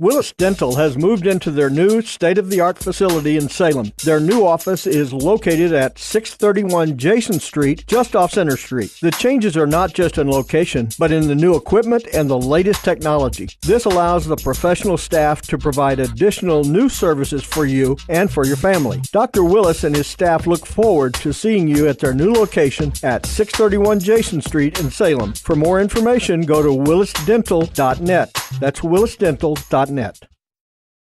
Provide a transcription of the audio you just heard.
Willis Dental has moved into their new state of the art facility in Salem. Their new office is located at 631 Jason Street, just off Center Street. The changes are not just in location, but in the new equipment and the latest technology. This allows the professional staff to provide additional new services for you and for your family. Dr. Willis and his staff look forward to seeing you at their new location at 631 Jason Street in Salem. For more information, go to willisdental.net. That's willisdental.net.